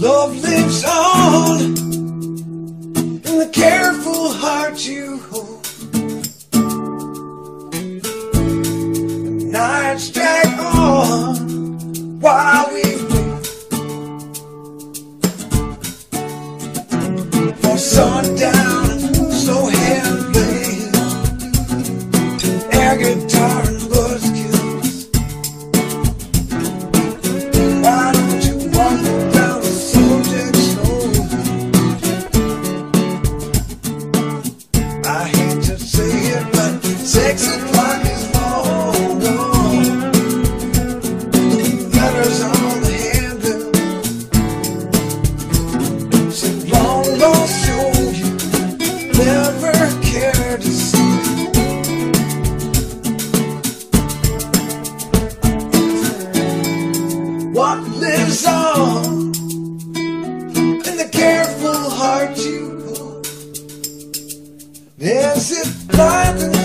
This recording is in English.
Love lives on in the careful heart you hold. Nights drag on while we wait for sundown so heavy. Air What lives on in the careful heart you hold? Is it blind